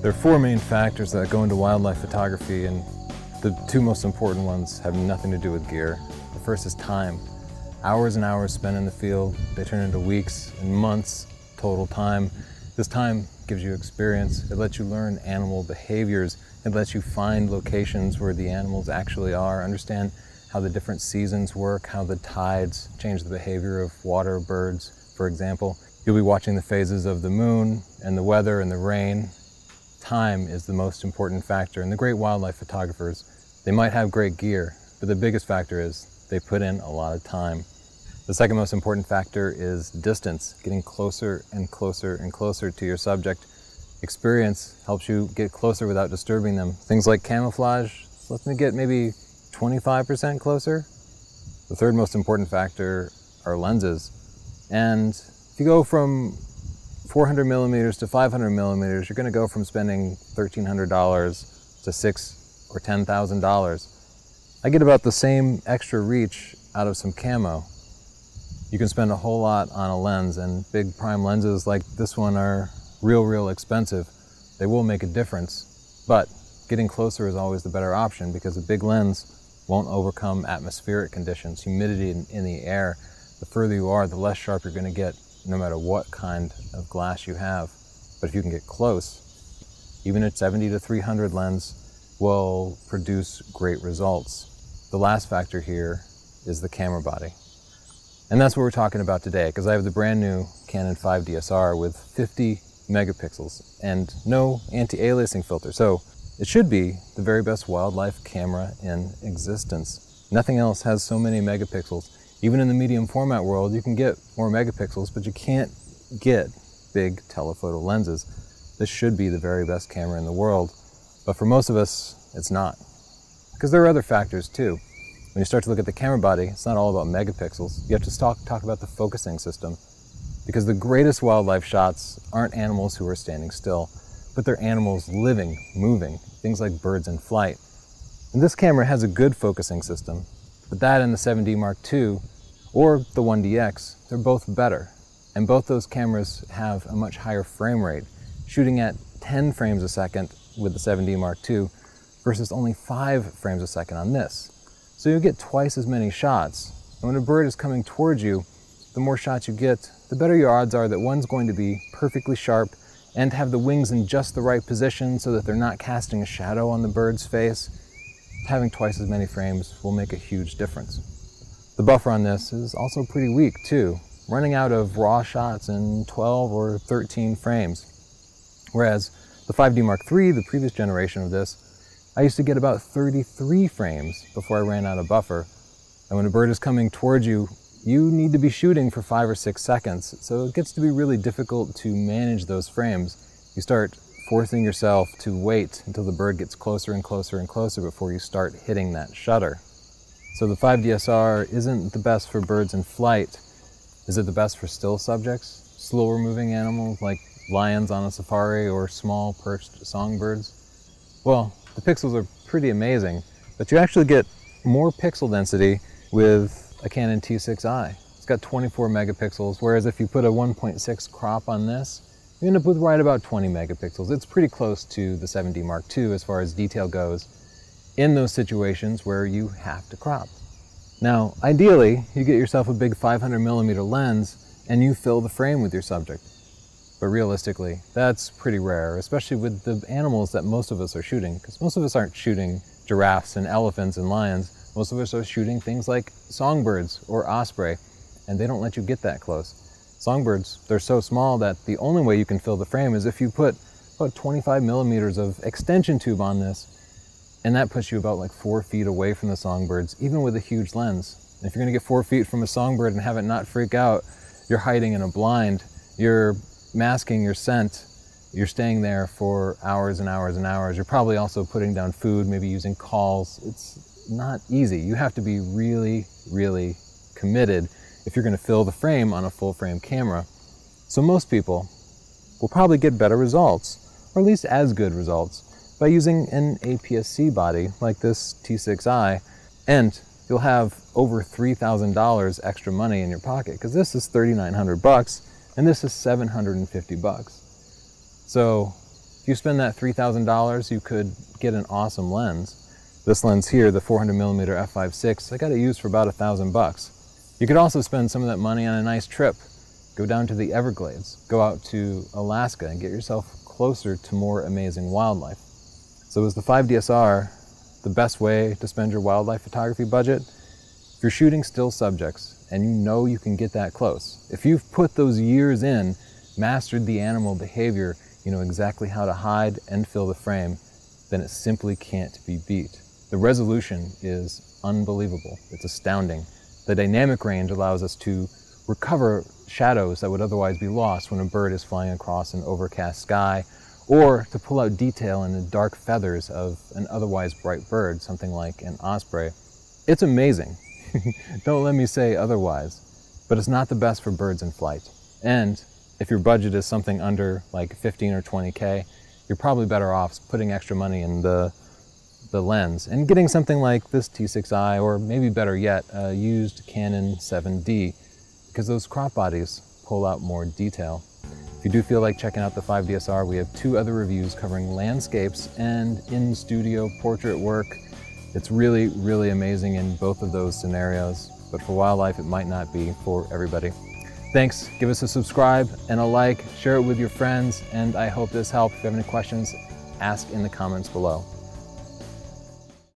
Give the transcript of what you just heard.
There are four main factors that go into wildlife photography and the two most important ones have nothing to do with gear. The first is time. Hours and hours spent in the field, they turn into weeks and months total time. This time gives you experience. It lets you learn animal behaviors. It lets you find locations where the animals actually are, understand how the different seasons work, how the tides change the behavior of water birds, for example. You'll be watching the phases of the moon and the weather and the rain time is the most important factor. And the great wildlife photographers, they might have great gear, but the biggest factor is they put in a lot of time. The second most important factor is distance, getting closer and closer and closer to your subject. Experience helps you get closer without disturbing them. Things like camouflage let me get maybe 25% closer. The third most important factor are lenses. And if you go from 400 millimeters to 500 millimeters, you're going to go from spending $1,300 to six or $10,000. I get about the same extra reach out of some camo. You can spend a whole lot on a lens, and big prime lenses like this one are real, real expensive. They will make a difference, but getting closer is always the better option because a big lens won't overcome atmospheric conditions, humidity in, in the air. The further you are, the less sharp you're going to get no matter what kind of glass you have. But if you can get close, even a 70 to 300 lens will produce great results. The last factor here is the camera body. And that's what we're talking about today, because I have the brand new Canon 5 DSR with 50 megapixels and no anti-aliasing filter. So it should be the very best wildlife camera in existence. Nothing else has so many megapixels even in the medium format world, you can get more megapixels, but you can't get big telephoto lenses. This should be the very best camera in the world, but for most of us, it's not. Because there are other factors too. When you start to look at the camera body, it's not all about megapixels. You have to talk, talk about the focusing system. Because the greatest wildlife shots aren't animals who are standing still, but they're animals living, moving, things like birds in flight. And this camera has a good focusing system, but that and the 7D Mark II or the 1DX, they're both better. And both those cameras have a much higher frame rate, shooting at 10 frames a second with the 7D Mark II versus only 5 frames a second on this. So you get twice as many shots. And when a bird is coming towards you, the more shots you get, the better your odds are that one's going to be perfectly sharp and have the wings in just the right position so that they're not casting a shadow on the bird's face. Having twice as many frames will make a huge difference. The buffer on this is also pretty weak too, running out of raw shots in 12 or 13 frames. Whereas the 5D Mark III, the previous generation of this, I used to get about 33 frames before I ran out of buffer. And when a bird is coming towards you, you need to be shooting for five or six seconds. So it gets to be really difficult to manage those frames. You start forcing yourself to wait until the bird gets closer and closer and closer before you start hitting that shutter. So the 5DSR isn't the best for birds in flight. Is it the best for still subjects? Slower moving animals like lions on a safari or small perched songbirds? Well, the pixels are pretty amazing, but you actually get more pixel density with a Canon T6i. It's got 24 megapixels, whereas if you put a 1.6 crop on this, you end up with right about 20 megapixels. It's pretty close to the 7D Mark II as far as detail goes, in those situations where you have to crop. Now, ideally, you get yourself a big 500 millimeter lens and you fill the frame with your subject. But realistically, that's pretty rare, especially with the animals that most of us are shooting, because most of us aren't shooting giraffes and elephants and lions. Most of us are shooting things like songbirds or osprey, and they don't let you get that close. Songbirds, they're so small that the only way you can fill the frame is if you put about 25 millimeters of extension tube on this and that puts you about like four feet away from the songbirds, even with a huge lens. If you're gonna get four feet from a songbird and have it not freak out, you're hiding in a blind, you're masking your scent, you're staying there for hours and hours and hours. You're probably also putting down food, maybe using calls. It's not easy. You have to be really, really committed if you're gonna fill the frame on a full frame camera. So most people will probably get better results, or at least as good results, by using an APS-C body like this T6i, and you'll have over $3,000 extra money in your pocket because this is 3,900 bucks and this is 750 bucks. So If you spend that $3,000, you could get an awesome lens. This lens here, the 400 millimeter f5.6, I got it used for about a thousand bucks. You could also spend some of that money on a nice trip. Go down to the Everglades, go out to Alaska and get yourself closer to more amazing wildlife. So is the 5DSR the best way to spend your wildlife photography budget? If you're shooting still subjects and you know you can get that close, if you've put those years in, mastered the animal behavior, you know exactly how to hide and fill the frame, then it simply can't be beat. The resolution is unbelievable. It's astounding. The dynamic range allows us to recover shadows that would otherwise be lost when a bird is flying across an overcast sky, or to pull out detail in the dark feathers of an otherwise bright bird, something like an osprey. It's amazing. Don't let me say otherwise. But it's not the best for birds in flight. And if your budget is something under like 15 or 20K, you're probably better off putting extra money in the, the lens and getting something like this T6i or maybe better yet, a used Canon 7D because those crop bodies pull out more detail. If you do feel like checking out the 5DSR, we have two other reviews covering landscapes and in-studio portrait work it's really, really amazing in both of those scenarios, but for wildlife, it might not be for everybody. Thanks, give us a subscribe and a like, share it with your friends, and I hope this helped. If you have any questions, ask in the comments below.